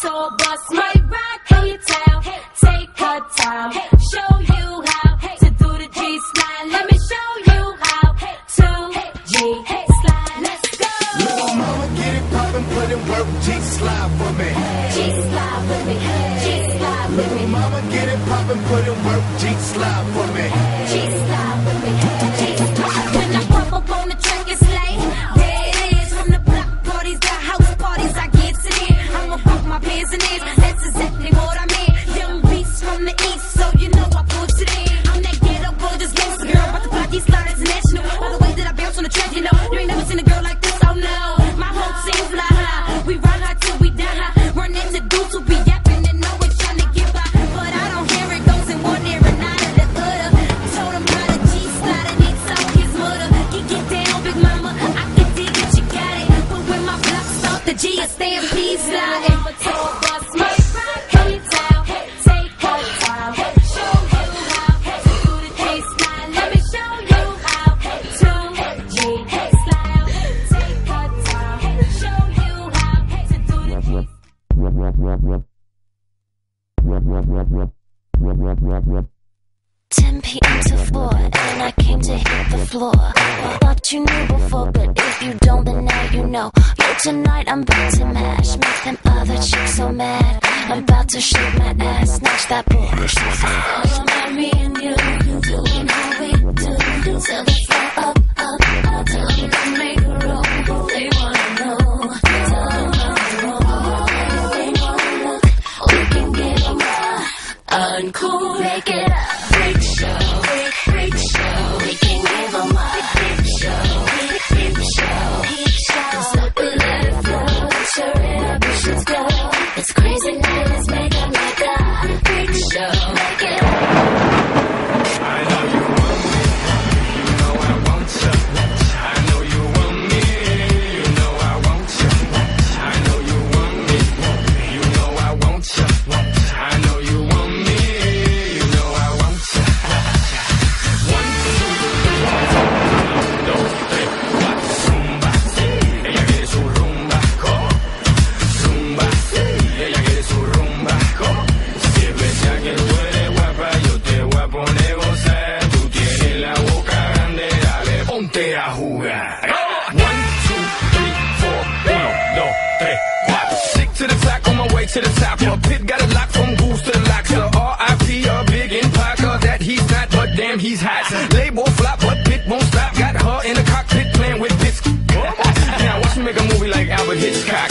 tour bus might rock your town. Take her time, show you how to do the G slide. Let me show you how to G slide. Let's go. Little mama, get it poppin', put in work, G slide for me. G slide with me, G slide with Little mama, get it poppin', put in work, G slide it. That's 10 p.m. to 4, and I came to hit the floor. I Thought you knew before, but if you don't, then now you know. Yo, tonight I'm about to mash, make them other chicks so mad. I'm about to shake my ass, snatch that bullshit. All about me and you, jugar. One, two, three, four, to the top, on my way to the top. A pit got a lock from goose to the lock. So R.I.P. a big in Parker that he's not, but damn he's hot. Label flop, but pit won't stop. Got her in the cockpit playing with bits. now watch me make a movie like Hitchcock.